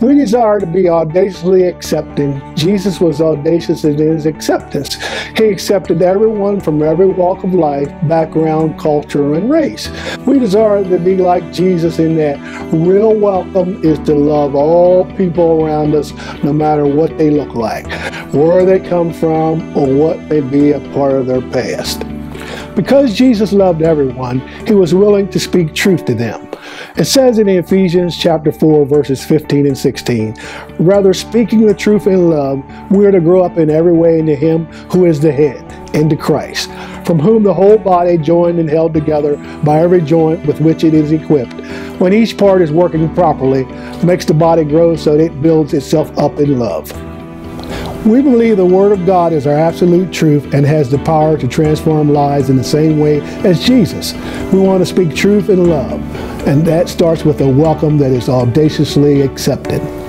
We desire to be audaciously accepting. Jesus was audacious in his acceptance. He accepted everyone from every walk of life, background, culture, and race. We desire to be like Jesus in that real welcome is to love all people around us, no matter what they look like, where they come from, or what may be a part of their past. Because Jesus loved everyone, he was willing to speak truth to them. It says in Ephesians chapter 4 verses 15 and 16, rather speaking the truth in love, we are to grow up in every way into him who is the head, into Christ, from whom the whole body joined and held together by every joint with which it is equipped, when each part is working properly, makes the body grow so that it builds itself up in love. We believe the Word of God is our absolute truth and has the power to transform lives in the same way as Jesus. We want to speak truth in love, and that starts with a welcome that is audaciously accepted.